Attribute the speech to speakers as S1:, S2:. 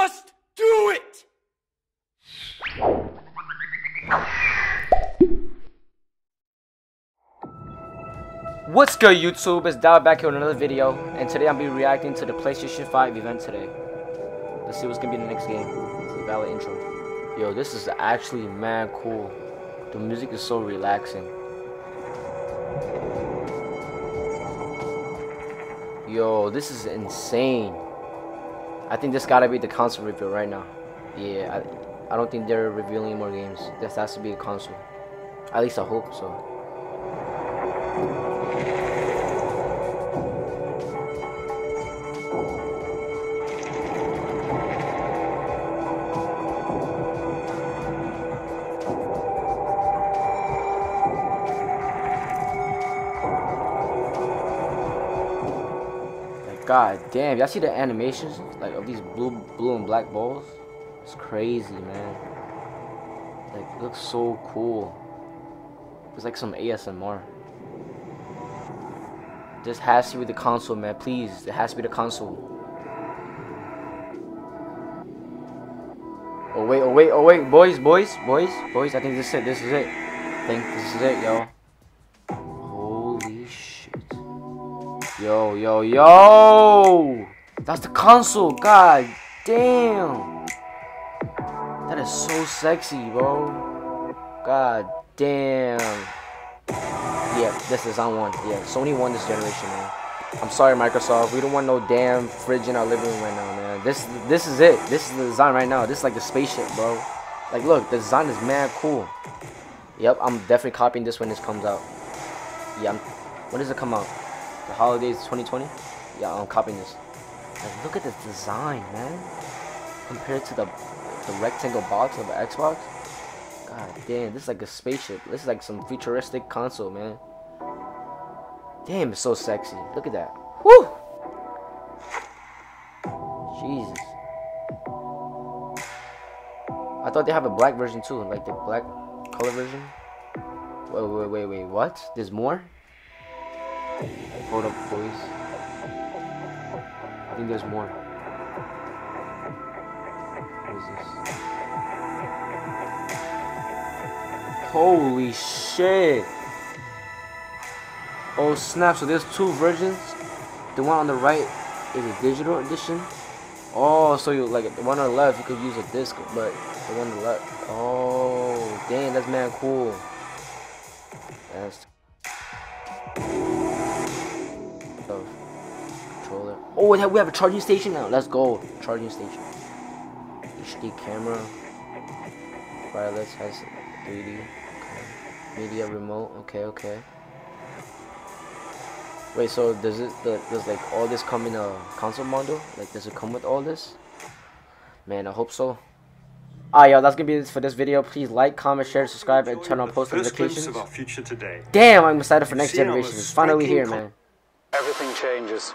S1: Just do it! What's good YouTube? It's Dao back here with another video and today I'm be reacting to the PlayStation 5 event today. Let's see what's gonna be in the next game. It's a valid intro. Yo, this is actually man cool. The music is so relaxing. Yo, this is insane. I think this gotta be the console reveal right now. Yeah, I, I don't think they're revealing more games. This has to be a console. At least I hope so. God damn, y'all see the animations like of these blue blue and black balls? It's crazy, man. Like it looks so cool. It's like some ASMR. This has to be the console, man. Please, it has to be the console. Oh wait, oh wait, oh wait, boys, boys, boys, boys. I think this is it. This is it. I think this is it, yo. Yo, yo, yo! That's the console, god damn! That is so sexy, bro. God damn. Yeah, this is on one. Yeah, Sony won this generation, man. I'm sorry, Microsoft. We don't want no damn fridge in our living room right now, man. This this is it. This is the design right now. This is like the spaceship, bro. Like, look, the design is mad cool. Yep, I'm definitely copying this when this comes out. Yeah, I'm, when does it come out? The holidays 2020? Yeah, I'm copying this. Look at the design, man. Compared to the the rectangle box of the Xbox. God damn, this is like a spaceship. This is like some futuristic console, man. Damn, it's so sexy. Look at that. Whoo! Jesus. I thought they have a black version too, like the black color version. Wait, wait, wait, wait, what? There's more? Hold up, boys. I think there's more. What is this? Holy shit! Oh snap, so there's two versions. The one on the right is a digital edition. Oh, so you like the one on the left you could use a disc, but the one on the left. Oh, dang, that's man cool. That's Oh, we have a charging station now. Let's go. Charging station. HD camera. Wireless has 3D. Okay. Media remote. Okay, okay. Wait, so does it does like all this come in a console module? Like does it come with all this? Man, I hope so. Alright, y'all, that's gonna be it for this video. Please like, comment, share, subscribe, and turn on post notifications. Of our future today. Damn, I'm excited for next generation. It's finally here, man.
S2: Everything changes.